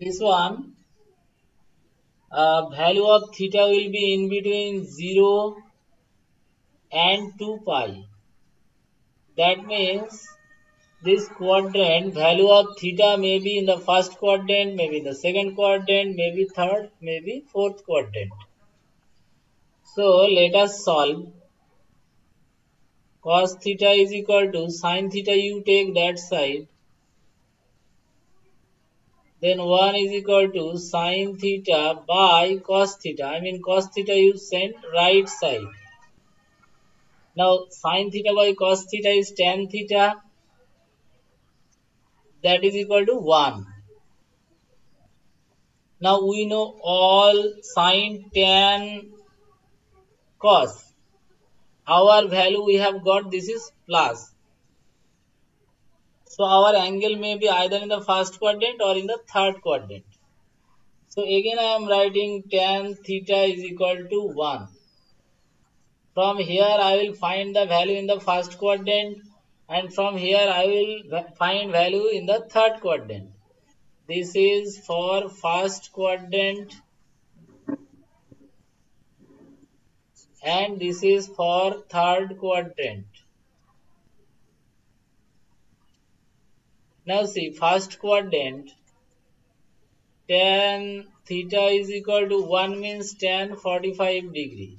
This one, uh, value of theta will be in between 0 and 2 pi. That means this quadrant value of theta may be in the first quadrant, maybe in the second quadrant, maybe third, maybe fourth quadrant. So let us solve. Cos theta is equal to sine theta you take that side. Then 1 is equal to sine theta by cos theta. I mean cos theta you send right side. Now sine theta by cos theta is tan theta that is equal to 1. Now we know all sine, tan, cos. Our value we have got this is plus. So our angle may be either in the first quadrant or in the third quadrant. So again I am writing tan theta is equal to 1. From here I will find the value in the first quadrant and from here I will find value in the third quadrant. This is for first quadrant and this is for third quadrant. Now see first quadrant tan theta is equal to 1 means tan 45 degree.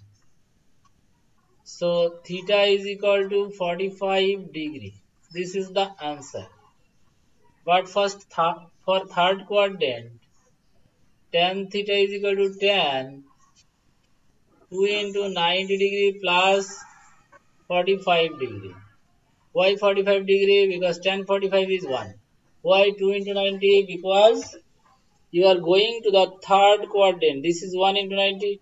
So theta is equal to 45 degree. This is the answer. But first th for third quadrant, tan theta is equal to tan 2 into 90 degree plus 45 degree. Why 45 degree? Because tan 45 is 1. Why 2 into 90? Because you are going to the third quadrant. This is 1 into 90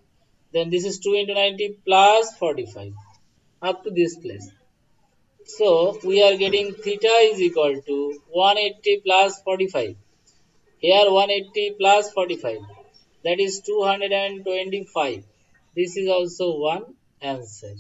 then this is 2 into 90 plus 45 up to this place. So we are getting theta is equal to 180 plus 45. Here 180 plus 45 that is 225. This is also one answer.